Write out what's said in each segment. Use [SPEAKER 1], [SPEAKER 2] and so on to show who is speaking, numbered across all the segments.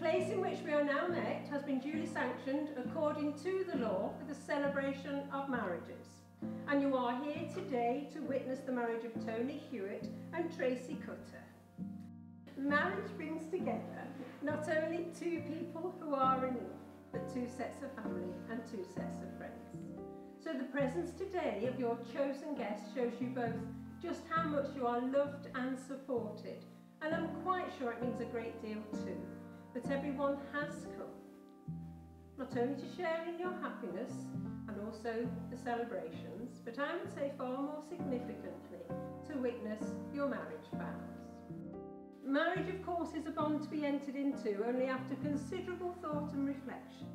[SPEAKER 1] place in which we are now met has been duly sanctioned according to the law for the celebration of marriages. And you are here today to witness the marriage of Tony Hewitt and Tracy Cutter. Marriage brings together not only two people who are in love, but two sets of family and two sets of friends. So the presence today of your chosen guest shows you both just how much you are loved and supported. And I'm quite sure it means a great deal too, that everyone has come. Not only to share in your happiness and also the celebrations, but I would say far more significantly, to witness your marriage vows. Marriage, of course, is a bond to be entered into only after considerable thought and reflection.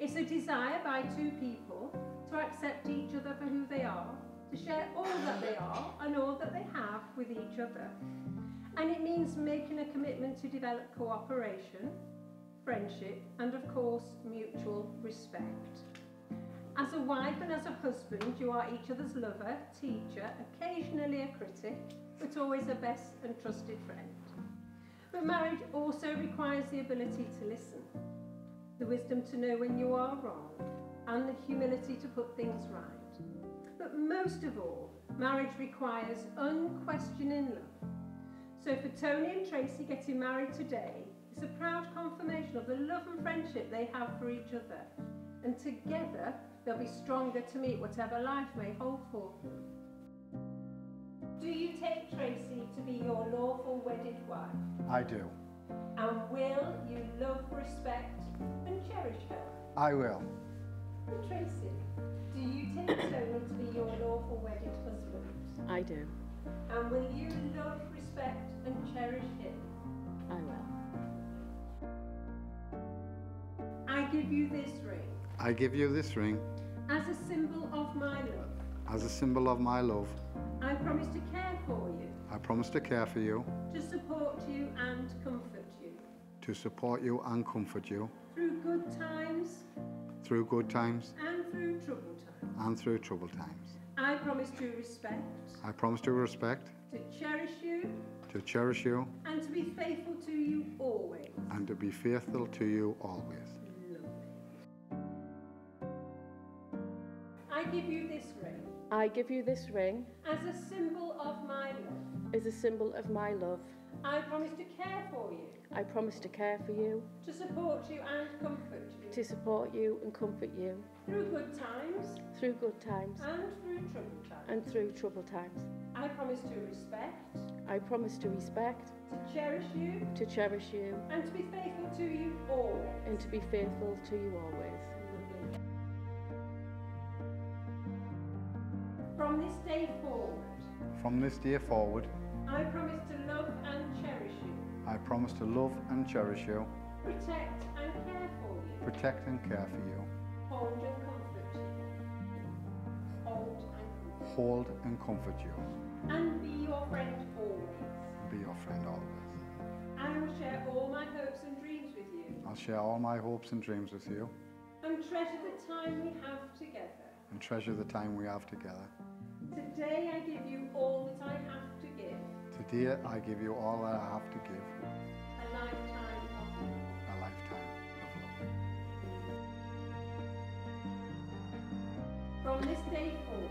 [SPEAKER 1] It's a desire by two people to accept each other for who they are, to share all that they are and all that they have with each other. And it means making a commitment to develop cooperation, friendship, and of course, mutual respect. As a wife and as a husband, you are each other's lover, teacher, occasionally a critic, but always a best and trusted friend. But marriage also requires the ability to listen, the wisdom to know when you are wrong, and the humility to put things right. But most of all, marriage requires unquestioning love. So for Tony and Tracy getting married today, it's a proud confirmation of the love and friendship they have for each other. And together, they'll be stronger to meet whatever life may hold for them. Do you take Tracy to be your lawful wedded wife?
[SPEAKER 2] I do.
[SPEAKER 1] And will you love, respect and cherish her?
[SPEAKER 2] I will.
[SPEAKER 1] And Tracy, do you take Tony to be your lawful wedded husband?
[SPEAKER 3] I do.
[SPEAKER 1] And will you love, respect and cherish him?
[SPEAKER 3] I will.
[SPEAKER 1] I give you this ring
[SPEAKER 2] I give you this ring
[SPEAKER 1] as a symbol of my love.
[SPEAKER 2] as a symbol of my love.
[SPEAKER 1] I promise to care for you,
[SPEAKER 2] I promise to care for you,
[SPEAKER 1] to support you and comfort you
[SPEAKER 2] to support you and comfort you
[SPEAKER 1] through good times
[SPEAKER 2] through good times
[SPEAKER 1] and through troubled times.
[SPEAKER 2] and through troubled times.
[SPEAKER 1] I promise to respect,
[SPEAKER 2] I promise to respect,
[SPEAKER 1] to cherish you,
[SPEAKER 2] to cherish you,
[SPEAKER 1] and to be faithful to you always.
[SPEAKER 2] and to be faithful to you always.
[SPEAKER 1] Lovely. I give you this ring
[SPEAKER 3] I give you this ring
[SPEAKER 1] as a symbol of my love.
[SPEAKER 3] As a symbol of my love.
[SPEAKER 1] I promise to care for you,
[SPEAKER 3] I promise to care for you,
[SPEAKER 1] to support you and comfort you
[SPEAKER 3] to support you and comfort you
[SPEAKER 1] through good times
[SPEAKER 3] through good times
[SPEAKER 1] and through troubled times.
[SPEAKER 3] and through troubled times.
[SPEAKER 1] I promise to respect,
[SPEAKER 3] I promise to respect,
[SPEAKER 1] to cherish you,
[SPEAKER 3] to cherish you,
[SPEAKER 1] and to be faithful to you always.
[SPEAKER 3] and to be faithful to you always.
[SPEAKER 1] From this day forward,
[SPEAKER 2] From this day forward,
[SPEAKER 1] I promise to love and cherish you,
[SPEAKER 2] I promise to love and cherish you,
[SPEAKER 1] protect and care for you,
[SPEAKER 2] protect and care for you,
[SPEAKER 1] hold and comfort you, hold and comfort,
[SPEAKER 2] hold and comfort you,
[SPEAKER 1] and be your friend always.
[SPEAKER 2] be your friend always.
[SPEAKER 1] I will share all my hopes and dreams with you,
[SPEAKER 2] I'll share all my hopes and dreams with you.
[SPEAKER 1] And treasure the time we have together.
[SPEAKER 2] and treasure the time we have together.
[SPEAKER 1] Today I give you all that I have to give,
[SPEAKER 2] Today I give you all that I have to give,
[SPEAKER 1] a lifetime of love.
[SPEAKER 2] a lifetime of love.
[SPEAKER 1] From this day forward,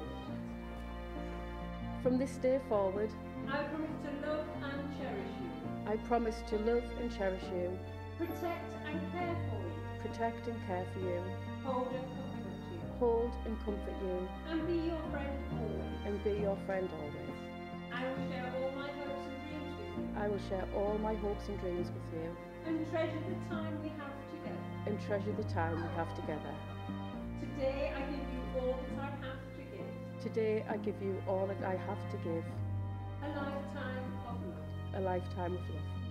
[SPEAKER 3] From this day forward,
[SPEAKER 1] I promise to love and cherish you,
[SPEAKER 3] I promise to love and cherish you,
[SPEAKER 1] protect and care for you,
[SPEAKER 3] protect and care for you,
[SPEAKER 1] hold and comfort you,
[SPEAKER 3] hold and comfort you,
[SPEAKER 1] and be your friend always.
[SPEAKER 3] and be your friend always.
[SPEAKER 1] I will share
[SPEAKER 3] I will share all my hopes and dreams with you,
[SPEAKER 1] and treasure the time we have together.
[SPEAKER 3] and treasure the time we have together.
[SPEAKER 1] Today I give you all that I have to give,
[SPEAKER 3] Today I give you all that I have to give,
[SPEAKER 1] a lifetime of love.
[SPEAKER 3] a lifetime of love.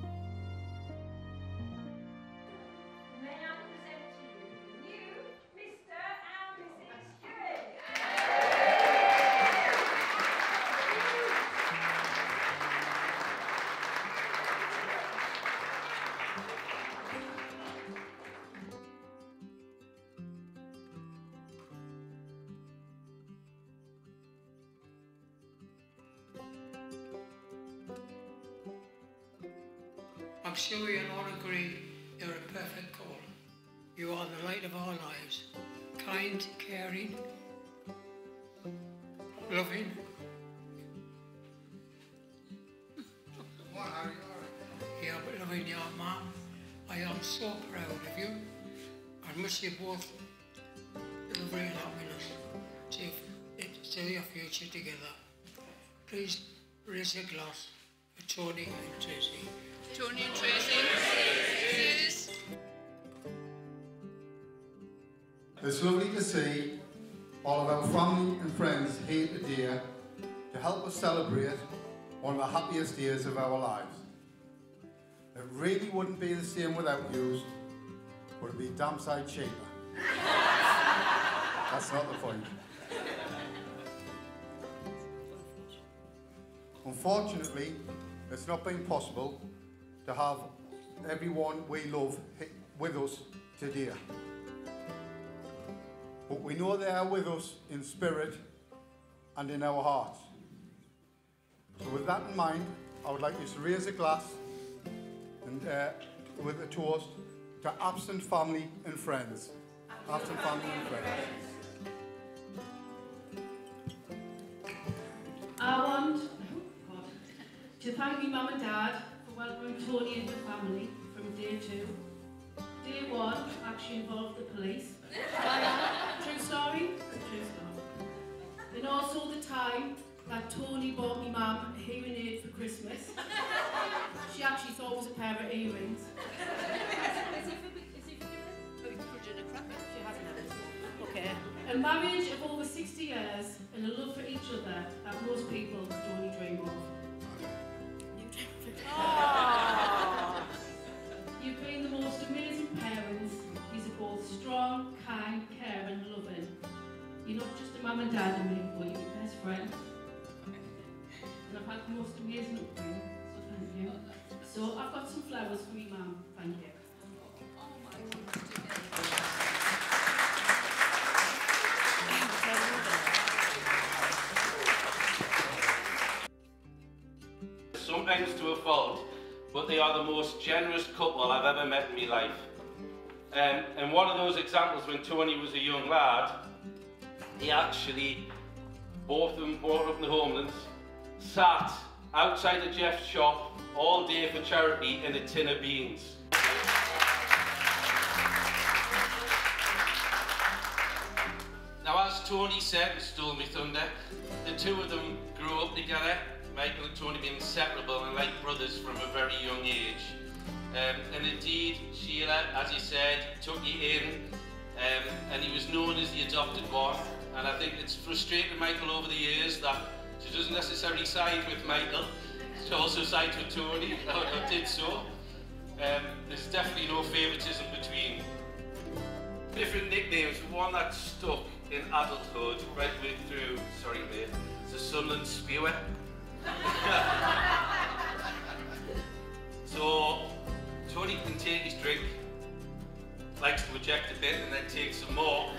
[SPEAKER 4] I'm sure you'll all agree You're a perfect couple. You are the light of our lives. Kind, caring, loving. Yeah, but loving your mum. I am so proud of you. I wish you both lovely happiness to, to your future together. Please raise a glass for Tony and Tracy.
[SPEAKER 5] Tony and Tracy. Cheers.
[SPEAKER 2] It's lovely to see all of our family and friends here today to help us celebrate one of the happiest years of our lives. It really wouldn't be the same without yous, but it'd be damn sight cheaper. That's not the point. Unfortunately, it's not been possible to have everyone we love with us today. But we know they are with us in spirit and in our hearts. So with that in mind, I would like you to raise a glass and uh, with a toast to absent family and friends. Absent family and friends.
[SPEAKER 6] I want to thank my mum and dad for welcoming Tony and the family from day two. Day one actually involved the police. True story? True story. And also the time that Tony bought me mum a hearing aid for Christmas. She actually thought it was a pair of earrings.
[SPEAKER 5] Is he for, is he for doing? Put in a cracker.
[SPEAKER 6] She hasn't had it. Okay. A marriage of over 60 to
[SPEAKER 7] a fault, but they are the most generous couple I've ever met in my life. Um, and one of those examples, when Tony was a young lad, he actually, both of them brought up in the homelands, sat outside of Jeff's shop all day for charity in a tin of beans. Now, as Tony said, and stole me thunder, the two of them grew up together, Michael and Tony being inseparable and like brothers from a very young age. Um, and indeed, Sheila, as he said, took you in, um, and he was known as the adopted one. And I think it's frustrated Michael over the years that she doesn't necessarily side with Michael, she also sides with Tony, or, did so. Um, there's definitely no favouritism between different nicknames. One that stuck in adulthood right way through, sorry mate, it's a Sunderland Spewer. So, Tony can take his drink, likes to eject a bit and then take some more.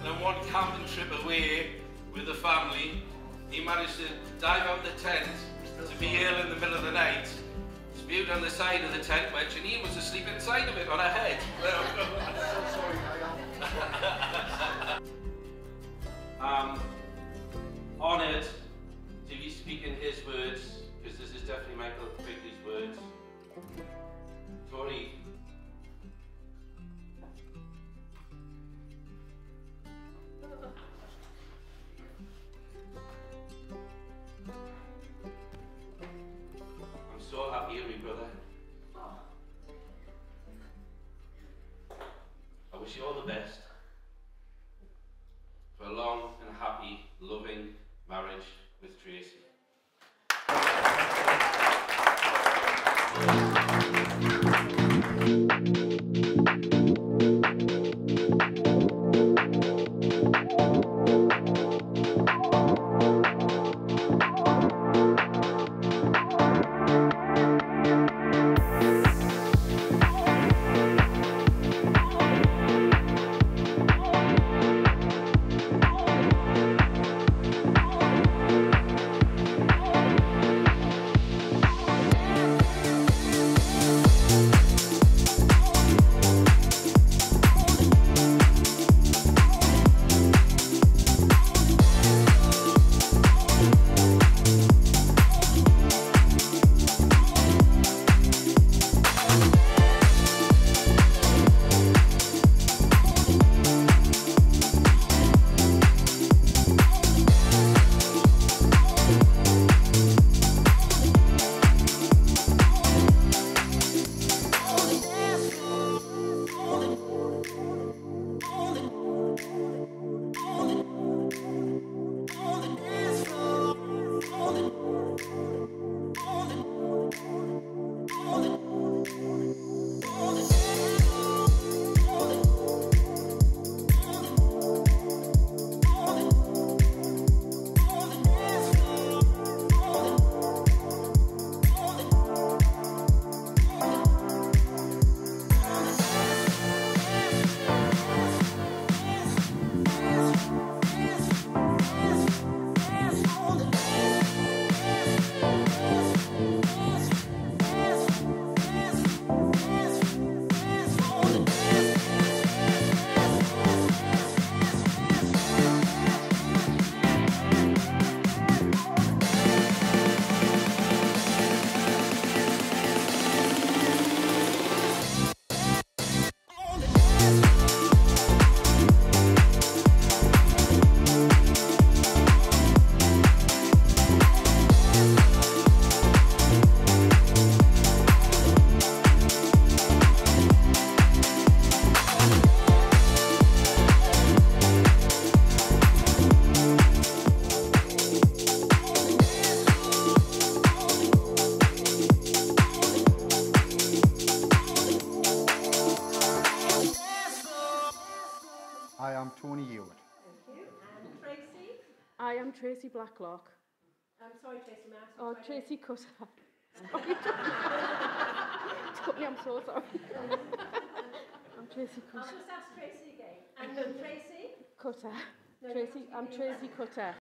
[SPEAKER 7] and on one camping trip away with the family, he managed to dive out the tent to be ill in the middle of the night, spewed on the side of the tent and he was asleep inside of it on a head. um, honoured Tony, I'm so happy you're my brother. I wish you all the best for a long and happy, loving marriage with Tracy.
[SPEAKER 2] I am
[SPEAKER 1] Tracy
[SPEAKER 3] Blacklock.
[SPEAKER 1] I'm sorry, Tracy, may I
[SPEAKER 3] Oh, Tracy Cutter. Sorry. Me, I'm so sorry. I'm Tracy
[SPEAKER 1] I'll
[SPEAKER 3] Cutter.
[SPEAKER 1] just ask Tracy again. And then Tracy?
[SPEAKER 3] Cutter.
[SPEAKER 1] No,
[SPEAKER 3] Tracy,
[SPEAKER 1] you
[SPEAKER 3] I'm
[SPEAKER 1] have to
[SPEAKER 3] Tracy Cutter.